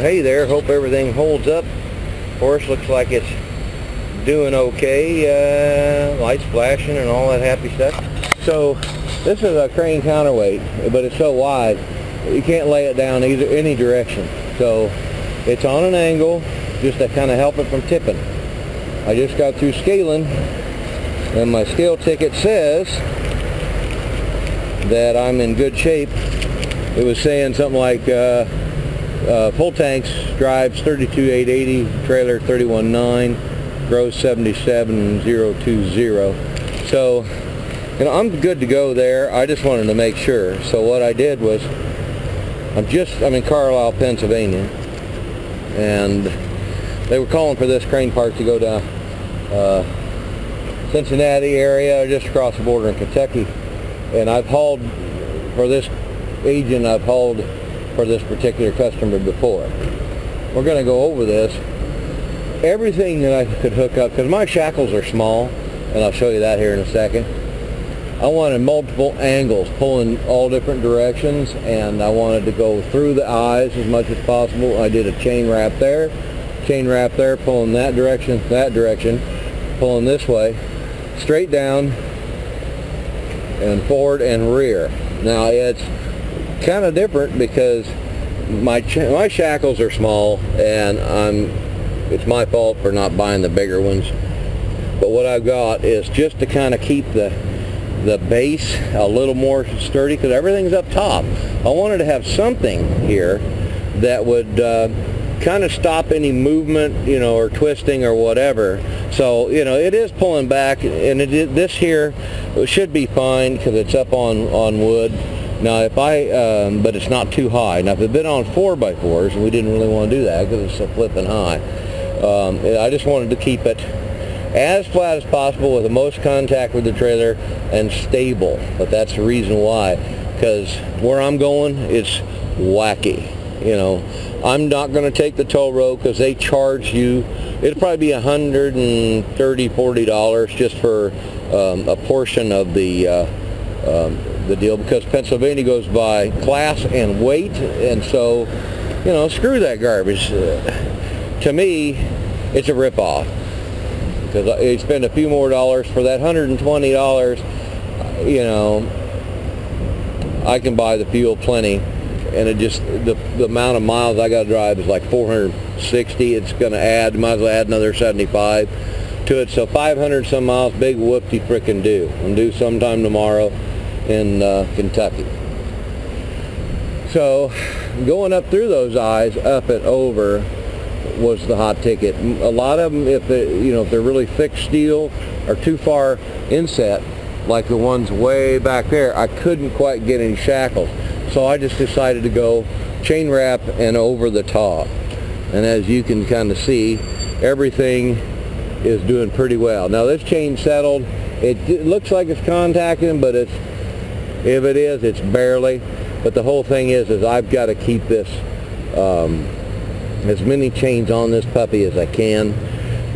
Hey there. Hope everything holds up. Horse looks like it's doing okay. Uh, lights flashing and all that happy stuff. So this is a crane counterweight, but it's so wide you can't lay it down either any direction. So it's on an angle just to kind of help it from tipping. I just got through scaling and my scale ticket says that I'm in good shape. It was saying something like uh, uh, full tanks drives 32,880, trailer 31.9, gross 77,020. So, you know, I'm good to go there. I just wanted to make sure. So what I did was, I'm just, I'm in Carlisle, Pennsylvania, and they were calling for this crane part to go down uh, Cincinnati area, just across the border in Kentucky. And I've hauled for this agent, I've hauled for this particular customer before. We're going to go over this. Everything that I could hook up, because my shackles are small, and I'll show you that here in a second. I wanted multiple angles, pulling all different directions, and I wanted to go through the eyes as much as possible. I did a chain wrap there, chain wrap there, pulling that direction, that direction, pulling this way, straight down, and forward and rear. Now it's kind of different because my my shackles are small and I'm it's my fault for not buying the bigger ones. But what I've got is just to kind of keep the the base a little more sturdy because everything's up top. I wanted to have something here that would uh, kind of stop any movement you know or twisting or whatever. So you know it is pulling back and it, this here should be fine because it's up on on wood now if I, um, but it's not too high. Now if it had been on 4x4s, and we didn't really want to do that because it's so flipping high. Um, I just wanted to keep it as flat as possible with the most contact with the trailer and stable. But that's the reason why. Because where I'm going, it's wacky. You know, I'm not going to take the tow road because they charge you, it'll probably be 130 $40 just for um, a portion of the uh, um, the deal because Pennsylvania goes by class and weight and so you know screw that garbage. Uh, to me it's a rip-off. Because I spend a few more dollars for that $120 you know I can buy the fuel plenty and it just the, the amount of miles I got to drive is like 460 it's going to add might as well add another 75 to it. So 500 some miles big whoopty frickin' do. And do sometime tomorrow in uh, Kentucky. So going up through those eyes, up and over, was the hot ticket. A lot of them, if they, you know, if they're really thick steel or too far inset, like the ones way back there, I couldn't quite get any shackles. So I just decided to go chain wrap and over the top. And as you can kind of see, everything is doing pretty well. Now this chain settled. It, it looks like it's contacting, but it's if it is, it's barely. But the whole thing is, is I've got to keep this um, as many chains on this puppy as I can.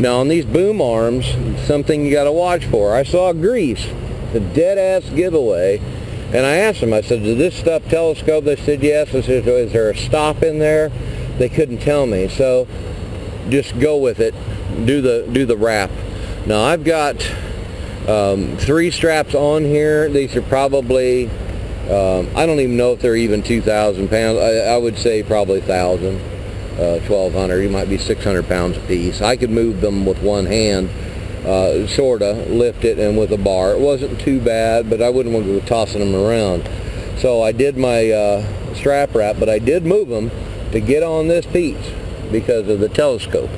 Now on these boom arms, something you got to watch for. I saw grease, the dead-ass giveaway, and I asked them, I said, does this stuff telescope? They said yes. I said, is there a stop in there? They couldn't tell me. So just go with it. Do the, do the wrap. Now I've got um, three straps on here. These are probably, um, I don't even know if they're even 2,000 pounds. I, I, would say probably 1,000, uh, 1,200. You might be 600 pounds a piece. I could move them with one hand, uh, sort of, lift it and with a bar. It wasn't too bad, but I wouldn't want to go tossing them around. So I did my uh, strap wrap, but I did move them to get on this piece because of the telescope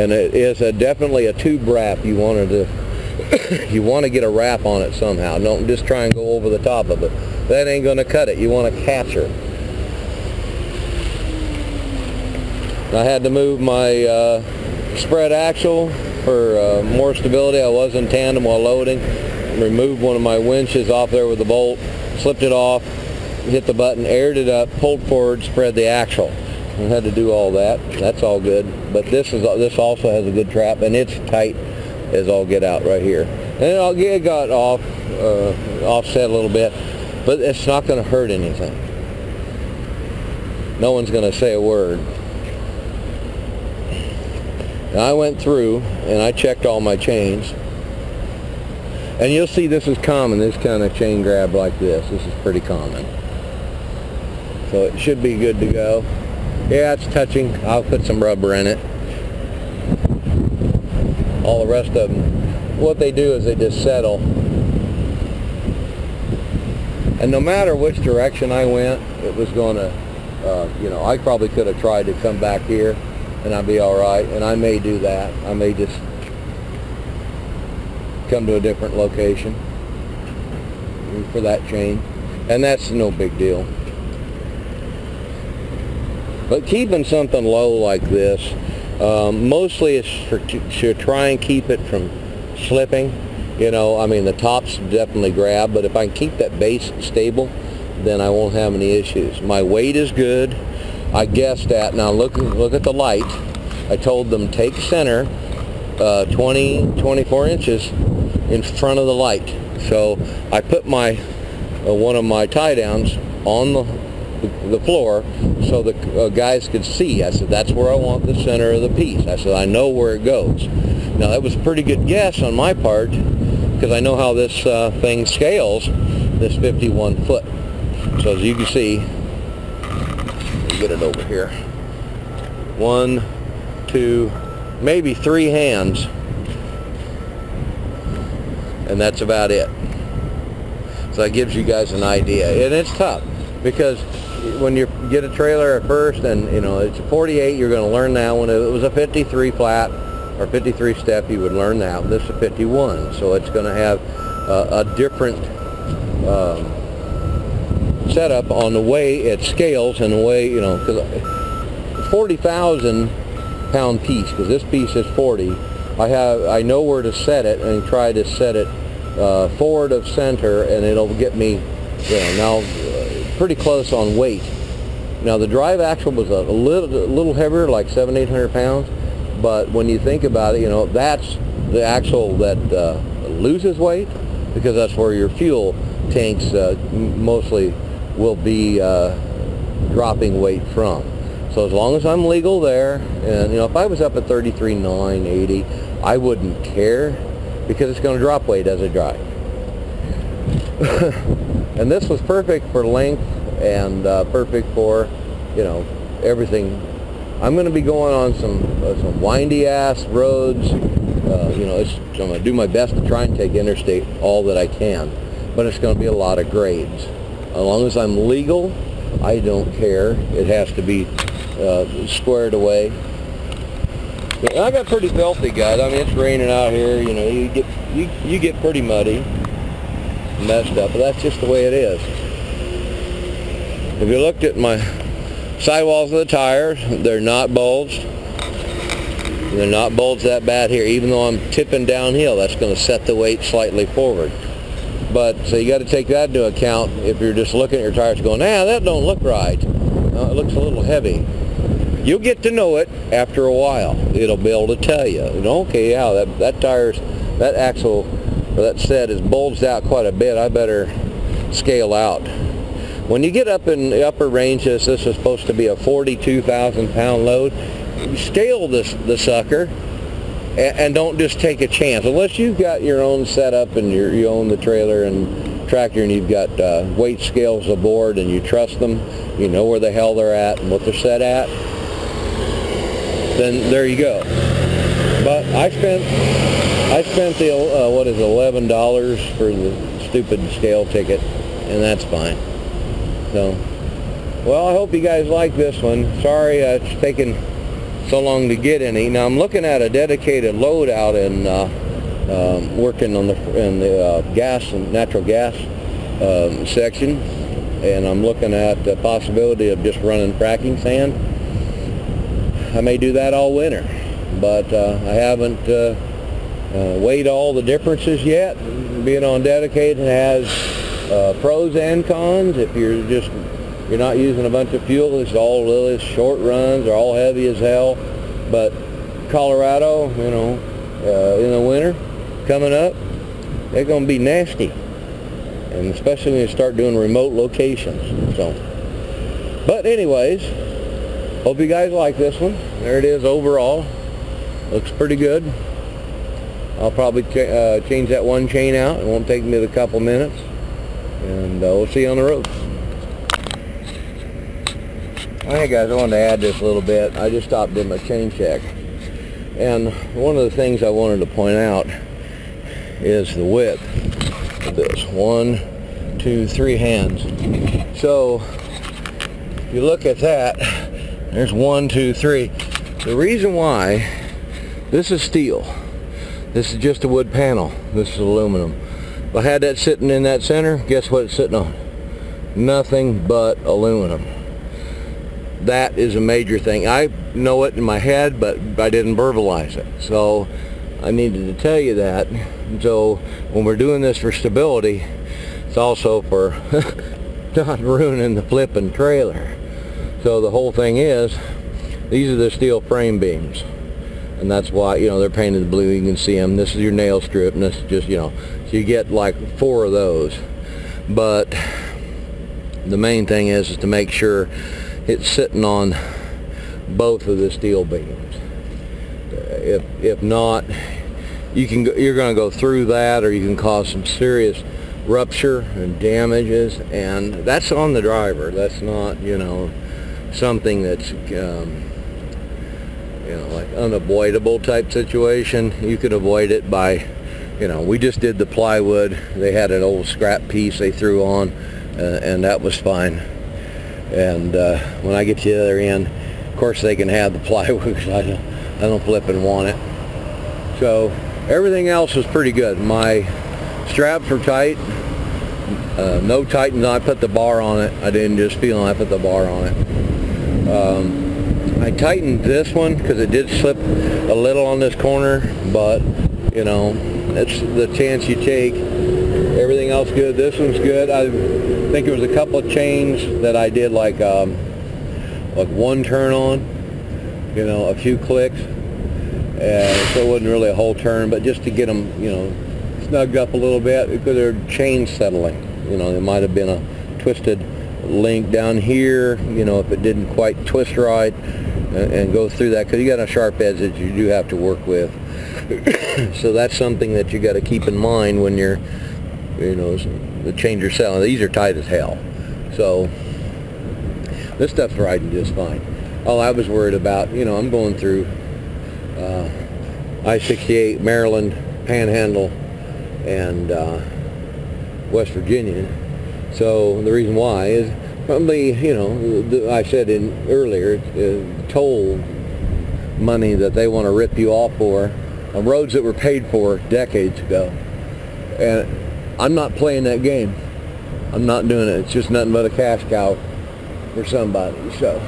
and it is a, definitely a tube wrap. You wanted to, you want to get a wrap on it somehow. Don't just try and go over the top of it. That ain't going to cut it. You want to capture. I had to move my uh, spread axle for uh, more stability. I was in tandem while loading. Removed one of my winches off there with the bolt, slipped it off, hit the button, aired it up, pulled forward, spread the axle. We had to do all that. That's all good. But this is this also has a good trap, and it's tight as all get out right here. And it got off uh, offset a little bit, but it's not going to hurt anything. no one's going to say a word. And I went through and I checked all my chains. And you'll see this is common, this kind of chain grab like this. This is pretty common. So it should be good to go. Yeah, it's touching. I'll put some rubber in it. All the rest of them, what they do is they just settle. And no matter which direction I went, it was going to, uh, you know, I probably could have tried to come back here and I'd be all right. And I may do that. I may just come to a different location for that chain. And that's no big deal. But keeping something low like this, um, mostly it's for, to try and keep it from slipping. You know, I mean, the tops definitely grab, but if I can keep that base stable, then I won't have any issues. My weight is good. I guessed at, now look, look at the light. I told them take center uh, 20, 24 inches in front of the light. So I put my, uh, one of my tie downs on the, the floor so the uh, guys could see. I said, that's where I want the center of the piece. I said, I know where it goes. Now that was a pretty good guess on my part because I know how this uh, thing scales, this 51 foot. So as you can see, get it over here. One, two, maybe three hands. And that's about it. So that gives you guys an idea. And it's tough because when you get a trailer at first and you know it's a 48 you're going to learn that when it was a 53 flat or 53 step you would learn that this is a 51 so it's going to have uh, a different um, setup on the way it scales and the way you know because 40,000 pound piece because this piece is 40 I have I know where to set it and try to set it uh, forward of center and it'll get me you know now pretty close on weight. Now the drive axle was a, little, a little heavier, like seven, eight hundred pounds. But when you think about it, you know that's the axle that uh, loses weight because that's where your fuel tanks uh, mostly will be uh, dropping weight from. So as long as I'm legal there, and you know if I was up at 33.9, 80, I wouldn't care because it's going to drop weight as I drive. And this was perfect for length and uh, perfect for, you know, everything. I'm going to be going on some uh, some windy ass roads. Uh, you know, I'm going to do my best to try and take interstate all that I can, but it's going to be a lot of grades. As long as I'm legal, I don't care. It has to be uh, squared away. I got pretty filthy, guys. I mean, it's raining out here. You know, you get you you get pretty muddy messed up, but that's just the way it is. If you looked at my sidewalls of the tires, they're not bulged. They're not bulged that bad here, even though I'm tipping downhill. That's going to set the weight slightly forward. But so you got to take that into account if you're just looking at your tires going, ah, that don't look right. it looks a little heavy. You'll get to know it after a while. It'll be able to tell you, okay, yeah, that, that tire's, that axle that set is bulged out quite a bit. I better scale out. When you get up in the upper ranges, this is supposed to be a 42,000 pound load. Scale this the sucker and, and, don't just take a chance. Unless you've got your own setup and you own the trailer and tractor and you've got uh, weight scales aboard and you trust them, you know where the hell they're at and what they're set at, then there you go. But I spent I spent the uh, what is eleven dollars for the stupid scale ticket, and that's fine. So, well, I hope you guys like this one. Sorry uh, it's taken so long to get any. Now I'm looking at a dedicated load out in uh, um, working on the in the uh, gas and natural gas um, section, and I'm looking at the possibility of just running fracking sand. I may do that all winter, but uh, I haven't uh, weighed all the differences yet. Being on dedicated has uh, pros and cons. If you're just you're not using a bunch of fuel, it's all really short runs. They're all heavy as hell. But Colorado, you know, uh, in the winter coming up, they're going to be nasty, and especially when you start doing remote locations. So, but anyways, hope you guys like this one. There it is overall. Looks pretty good. I'll probably ch uh, change that one chain out. It won't take me a couple minutes. And uh, we'll see you on the road. Alright guys, I wanted to add this a little bit. I just stopped in my chain check. And one of the things I wanted to point out is the width of this. One, two, three hands. So, if you look at that, there's one, two, three. The reason why, this is steel. This is just a wood panel. This is aluminum. If I had that sitting in that center, guess what it's sitting on? Nothing but aluminum. That is a major thing. I know it in my head, but I didn't verbalize it. So I needed to tell you that. So when we're doing this for stability, it's also for not ruining the flipping trailer. So the whole thing is, these are the steel frame beams and that's why you know they're painted blue. You can see them this is your nail strip and this is just you know so you get like four of those. But the main thing is is to make sure it's sitting on both of the steel beams. If if not you can go, you're going to go through that or you can cause some serious rupture and damages. And that's on the driver. That's not you know something that's um, unavoidable type situation. You could avoid it by, you know, we just did the plywood. They had an old scrap piece they threw on, uh, and that was fine. And uh, when I get to the other end, of course they can have the plywood because I don't, I don't flip and want it. So everything else was pretty good. My straps were tight. Uh, no tightens. I put the bar on it. I didn't just feel I put the bar on it. Um, I tightened this one because it did slip a little on this corner, but you know, it's the chance you take. Everything else good. This one's good. I think it was a couple of chains that I did like um, like one turn on, you know, a few clicks. and so it wasn't really a whole turn, but just to get them, you know, snugged up a little bit because they're chain settling. You know, there might have been a twisted link down here, you know, if it didn't quite twist right and go through that because you got a sharp edge that you do have to work with. so that's something that you got to keep in mind when you're, you know, the changer selling. These are tight as hell. So this stuff's riding just fine. All I was worried about, you know, I'm going through uh, I-68 Maryland, Panhandle, and uh, West Virginia. So the reason why is probably, you know, the, I said in earlier, uh, toll money that they want to rip you off for on roads that were paid for decades ago. And I'm not playing that game. I'm not doing it. It's just nothing but a cash cow for somebody. So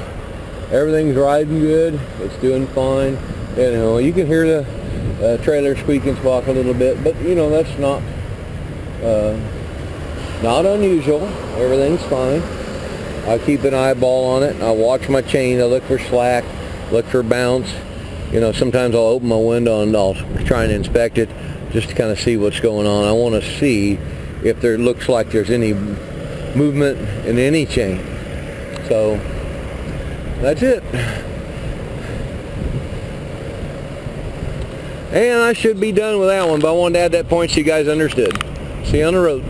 everything's riding good. It's doing fine. You know, you can hear the uh, trailer squeak and squawk a little bit, but you know that's not uh, not unusual. Everything's fine. I keep an eyeball on it. I watch my chain. I look for slack, look for bounce. You know, sometimes I'll open my window and I'll try and inspect it just to kind of see what's going on. I want to see if there looks like there's any movement in any chain. So that's it. And I should be done with that one, but I wanted to add that point so you guys understood. See you on the road.